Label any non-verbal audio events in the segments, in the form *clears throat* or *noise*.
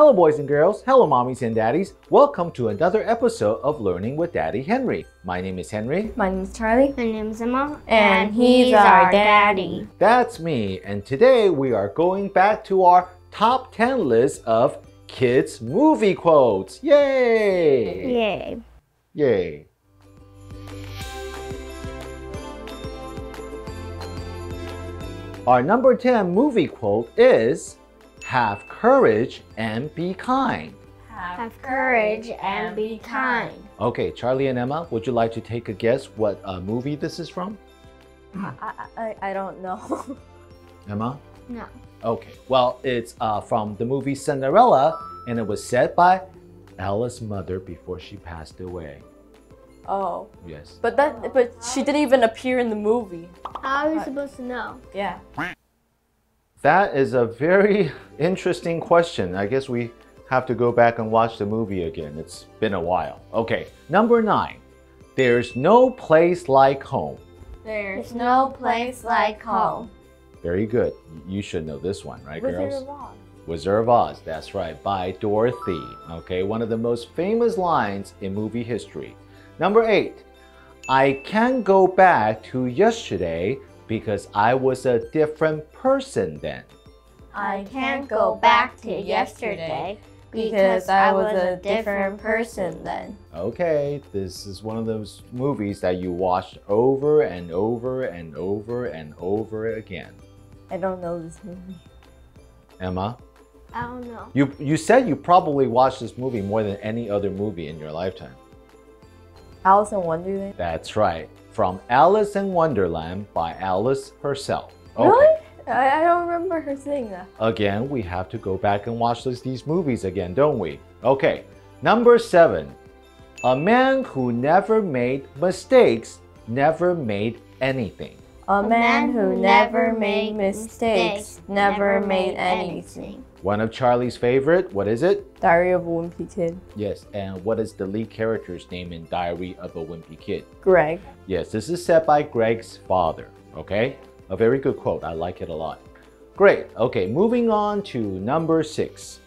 Hello, boys and girls. Hello, mommies and daddies. Welcome to another episode of Learning with Daddy Henry. My name is Henry. My name is Charlie. My name is Emma. And he's our daddy. That's me. And today we are going back to our top 10 list of kids' movie quotes. Yay! Yay. Yay. Our number 10 movie quote is Have courage and be kind. Have courage and be kind. Okay, Charlie and Emma, would you like to take a guess what uh, movie this is from? I, I, I don't know. *laughs* Emma? No. Okay, well, it's uh, from the movie Cinderella, and it was said by Ella's mother before she passed away. oh, Yes. but that but she didn't even appear in the movie. How are we supposed to know? Yeah. That is a very *laughs* interesting question. I guess we have to go back and watch the movie again. It's been a while. Okay, number nine. There's no place like home. There's no place like home. Very good. You should know this one, right, girls? Wizard girls? of Oz. Wizard of Oz, that's right, by Dorothy. Okay, one of the most famous lines in movie history. Number eight, I can't go back to yesterday because I was a different person then. I can't go back to yesterday because I was a different person then. Okay, this is one of those movies that you watch over and over and over and over again. I don't know this movie. Emma, I don't know. you, you said you probably watched this movie more than any other movie in your lifetime. Alice in Wonderland. That's right. From Alice in Wonderland by Alice herself. Really? I, I don't remember her saying that. Again, we have to go back and watch this, these movies again, don't we? Okay. Number seven. A man who never made mistakes never made anything. A man who never made mistakes never made anything. One of Charlie's favorite, what is it? Diary of a Wimpy Kid. Yes, and what is the lead character's name in Diary of a Wimpy Kid? Greg. Yes, this is said by Greg's father. Okay? A very good quote. I like it a lot. Great. Okay, moving on to number six.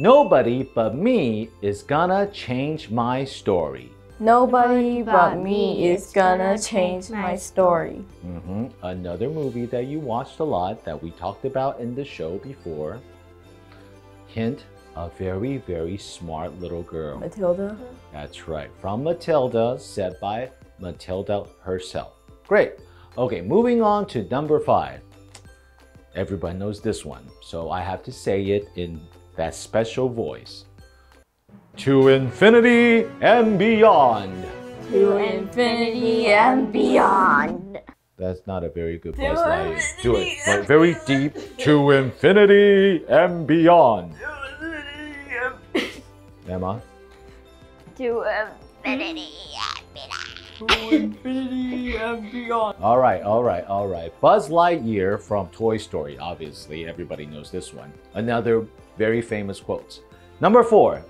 Nobody but me is gonna change my story. Nobody but me is gonna change my story. hmm Another movie that you watched a lot that we talked about in the show before. Hint a very, very smart little girl. Matilda. That's right. From Matilda, said by Matilda herself. Great. Okay, moving on to number five. Everybody knows this one, so I have to say it in that special voice. To infinity and beyond. To infinity and beyond. That's not a very good Buzz Lightyear. Do it, but very deep. To infinity and beyond. *laughs* Emma. To infinity and beyond. To infinity and beyond. All right, all right, all right. Buzz Lightyear from Toy Story, obviously, everybody knows this one. Another very famous quote. Number four,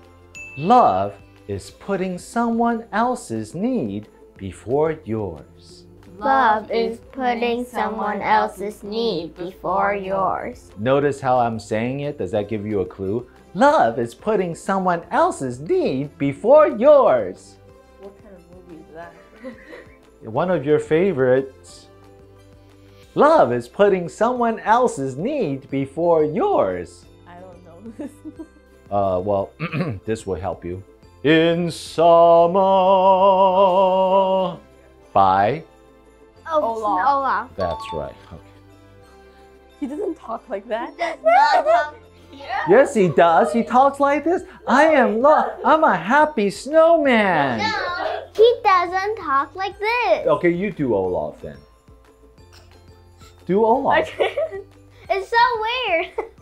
love is putting someone else's need before yours. Love is putting someone else's need before yours. Notice how I'm saying it? Does that give you a clue? Love is putting someone else's need before yours. What kind of movie is that? *laughs* One of your favorites. Love is putting someone else's need before yours. I don't know this. Uh, well, *clears throat* this will help you. In summer by. Oh, Olaf. Olaf. That's right. Okay. he doesn't talk like that. Yes, he does. He talks like this. I am love. I'm a happy snowman. No, he doesn't talk like this. Okay, you do Olaf then. Do Olaf. It's so weird. *laughs*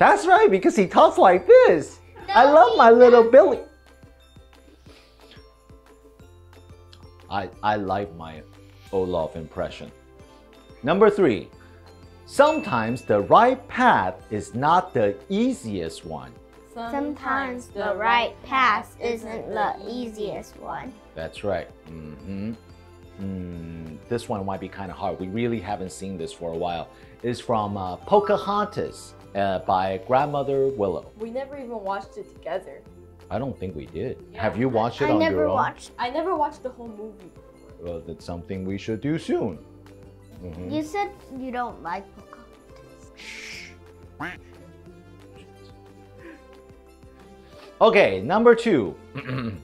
That's right, because he talks like this. I love my little Billy. I, I like my Olaf impression. Number three, sometimes the right path is not the easiest one. Sometimes the right path isn't the easiest one. That's right. hmm Mm, this one might be kind of hard. We really haven't seen this for a while. It's from uh, Pocahontas uh, by Grandmother Willow. We never even watched it together. I don't think we did. Yeah. Have you watched it I on never your own? watched. I never watched the whole movie. Well, that's something we should do soon. Mhm. You said you don't like Pocahontas. Okay, number two. *clears throat*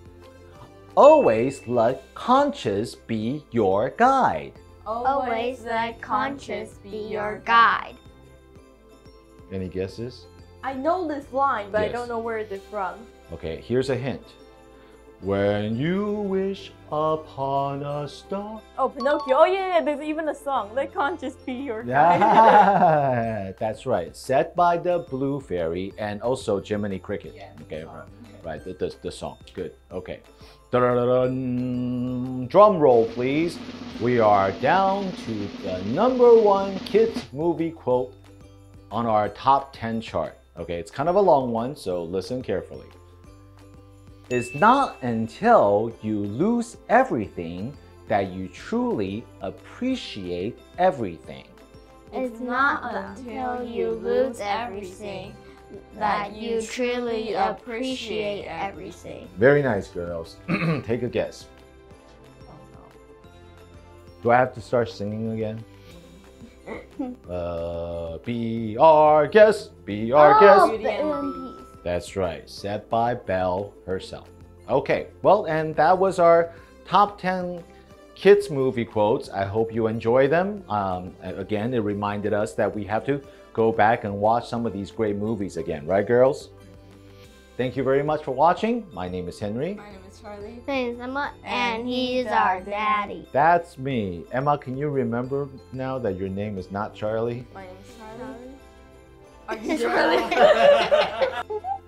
Always let conscience be your guide. Always let conscience be your guide. Any guesses? I know this line, but I don't know where it is from. Okay, here's a hint. When you wish upon a star. Oh, Pinocchio. Oh, yeah, yeah, there's even a song. Let conscience be your guide. *laughs* Yeah, that's right. Set by the Blue Fairy and also Jiminy Cricket. Yeah, okay, right, right. The, the, the song. Good. Okay. Drum roll, please. We are down to the number one kids movie quote on our top 10 chart. Okay, it's kind of a long one, so listen carefully. It's not until you lose everything that you truly appreciate everything. It's not until you lose everything that you truly appreciate everything. Very nice, girls. *clears throat* Take a guess. Oh, Do I have to start singing again? Uh, be our guest, be our Oh, guest. Beauty the and the MPs. That's right, said by Belle herself. Okay, well, and that was our top 10 kids movie quotes. I hope you enjoy them. Um, again, it reminded us that we have to go back and watch some of these great movies again, right, girls? Thank you very much for watching. My name is Henry. My name is Charlie. Thanks, Emma. And he's our daddy. That's me. Emma, can you remember now that your name is not Charlie? My name is Charlie. Are you *laughs* Charlie? *laughs*